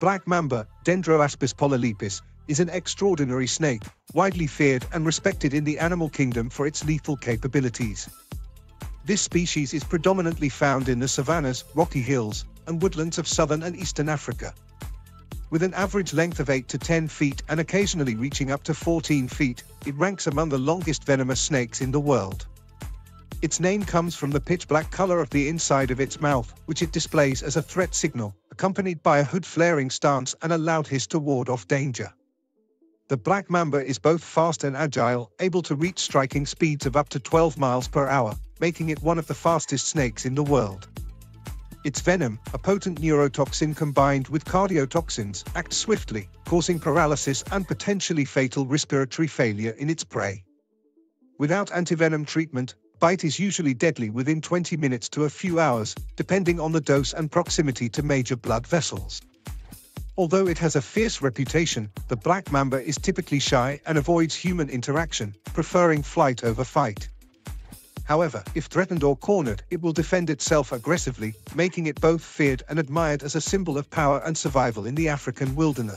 Black mamba, Dendroaspis polylepis, is an extraordinary snake, widely feared and respected in the animal kingdom for its lethal capabilities. This species is predominantly found in the savannas, rocky hills, and woodlands of southern and eastern Africa. With an average length of 8 to 10 feet and occasionally reaching up to 14 feet, it ranks among the longest venomous snakes in the world. Its name comes from the pitch-black color of the inside of its mouth, which it displays as a threat signal, accompanied by a hood-flaring stance and a loud hiss to ward off danger. The black mamba is both fast and agile, able to reach striking speeds of up to 12 miles per hour, making it one of the fastest snakes in the world. Its venom, a potent neurotoxin combined with cardiotoxins, acts swiftly, causing paralysis and potentially fatal respiratory failure in its prey. Without antivenom treatment, bite is usually deadly within 20 minutes to a few hours, depending on the dose and proximity to major blood vessels. Although it has a fierce reputation, the black mamba is typically shy and avoids human interaction, preferring flight over fight. However, if threatened or cornered, it will defend itself aggressively, making it both feared and admired as a symbol of power and survival in the African wilderness.